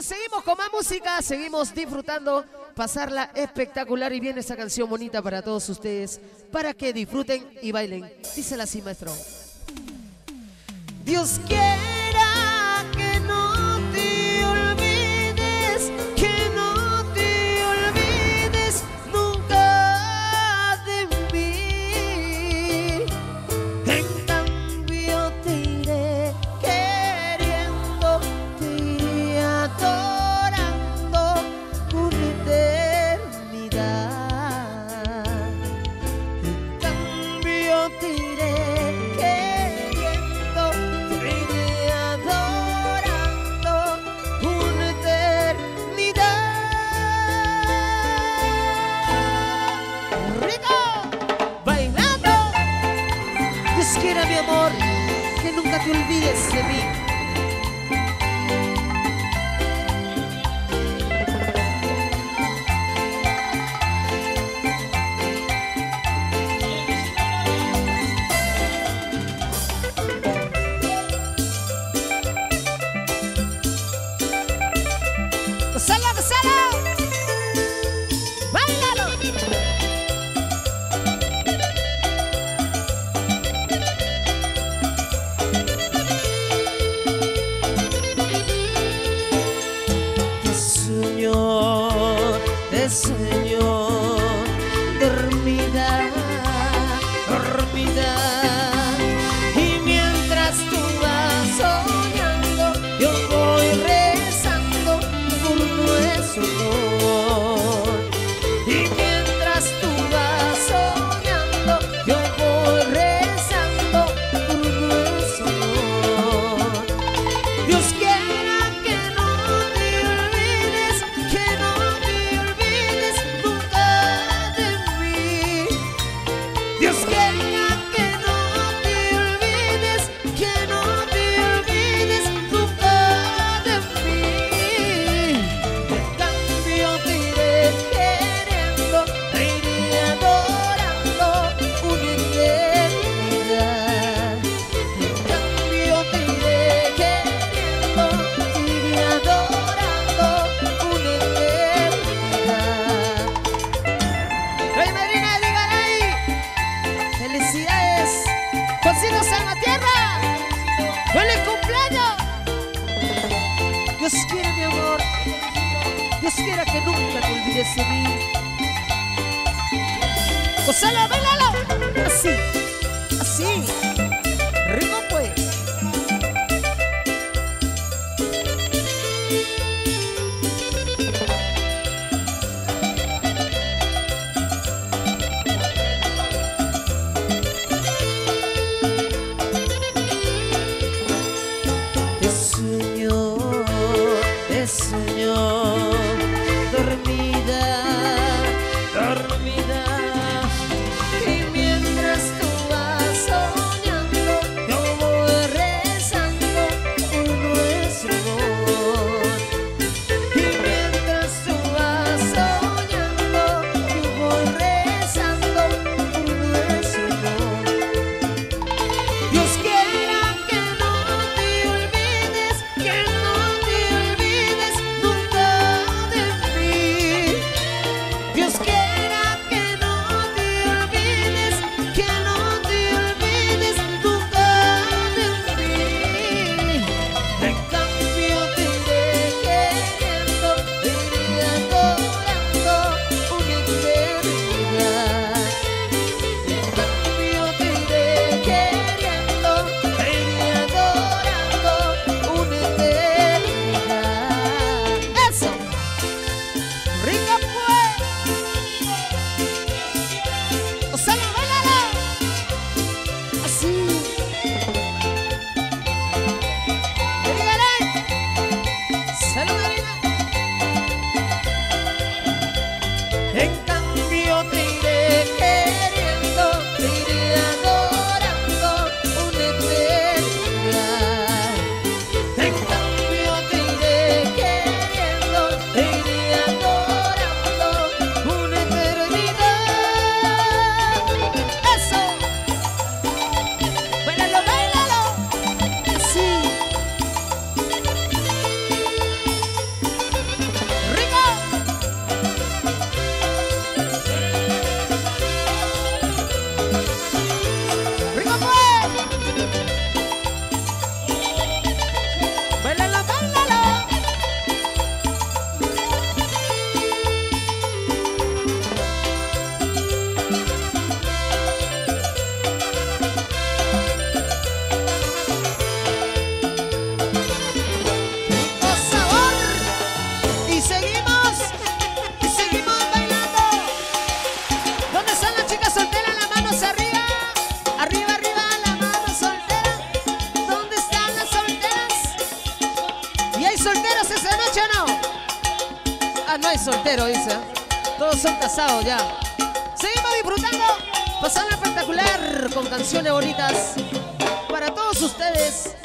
Seguimos con más música, seguimos disfrutando, pasarla espectacular y viene esta canción bonita para todos ustedes, para que disfruten y bailen. Dísela así, maestro. Dios quiere. quiere subir. Son casados ya. Seguimos disfrutando, pasando espectacular con canciones bonitas para todos ustedes.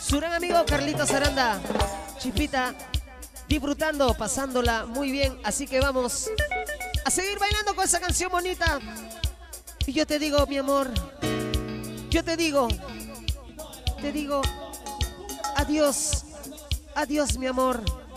Su gran amigo Carlitos Aranda, Chipita, disfrutando, pasándola muy bien. Así que vamos a seguir bailando con esa canción bonita. Y yo te digo, mi amor, yo te digo, te digo, adiós, adiós, mi amor.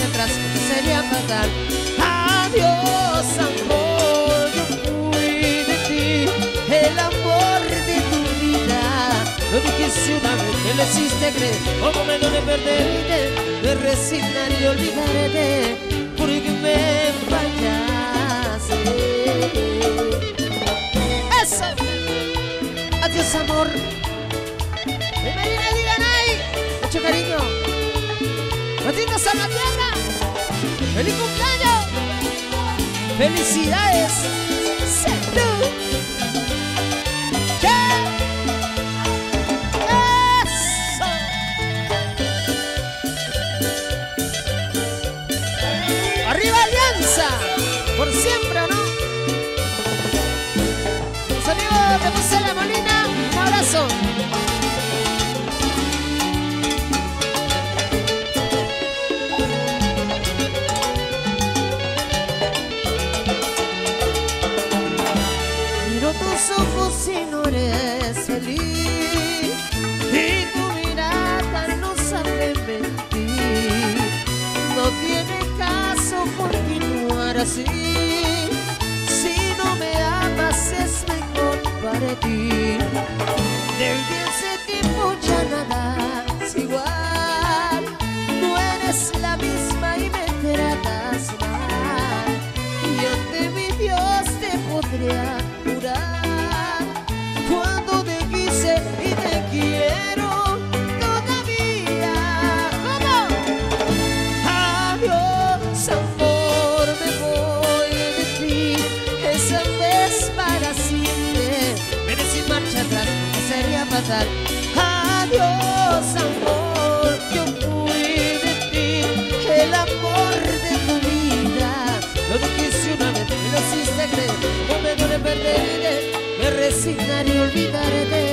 Atrás sería fatal. Adiós, amor, yo fui de ti, el amor de tu vida. Lo dijiste una vez, me lo hiciste creer, como me duele perderte, me resignaré y olvidarte, porque me fallaste. Eso, adiós, amor. Bienvenida, la tierra! ¡Feliz cumpleaños! ¡Felicidades! ¡Salud! Me resignaré y olvidarte,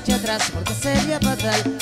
marcha atrás porque sería fatal.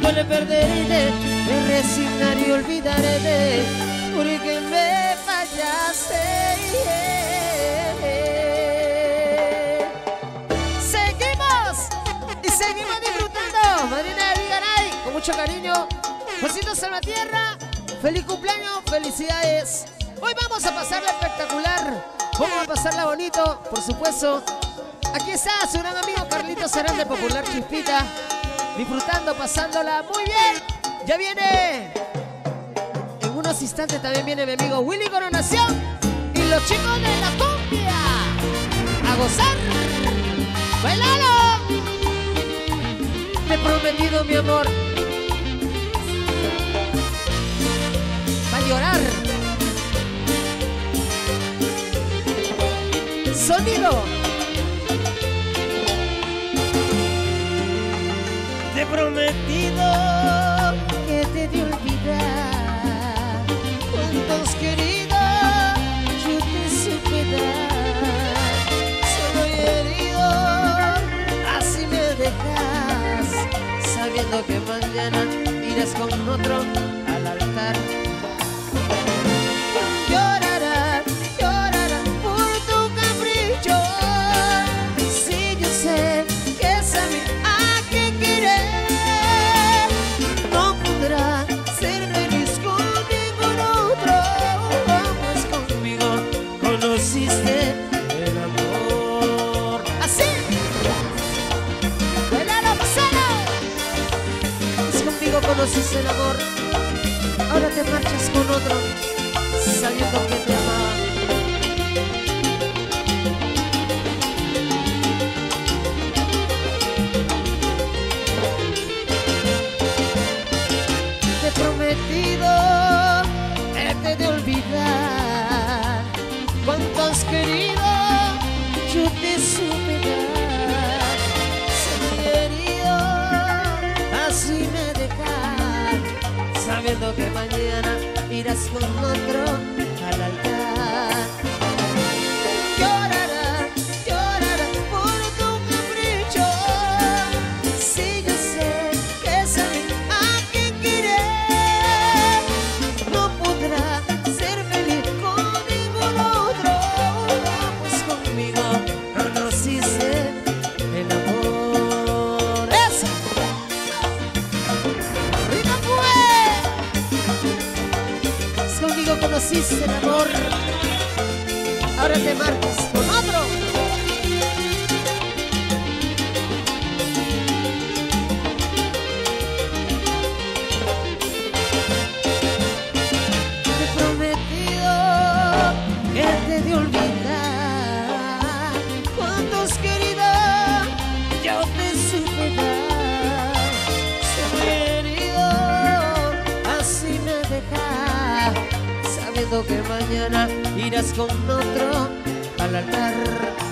Duele perderte, me resignaré y olvidaré porque me fallaste. Seguimos y seguimos disfrutando. Madrina de Vigaray, con mucho cariño. Besitos en la tierra. Feliz cumpleaños, felicidades. Hoy vamos a pasarla espectacular. Vamos a pasarla bonito, por supuesto. Aquí está su gran amigo Carlitos Serán de Popular Chispita. Disfrutando, pasándola muy bien. Ya viene. En unos instantes también viene mi amigo Willy Coronación. Y los chicos de la cumbia. A gozar. ¡Bailalo! Te he prometido mi amor. Va a llorar. Sonido. Que mañana irás con otro que mañana irás con otro ahora te marcas con otro. Que mañana irás con otro al altar.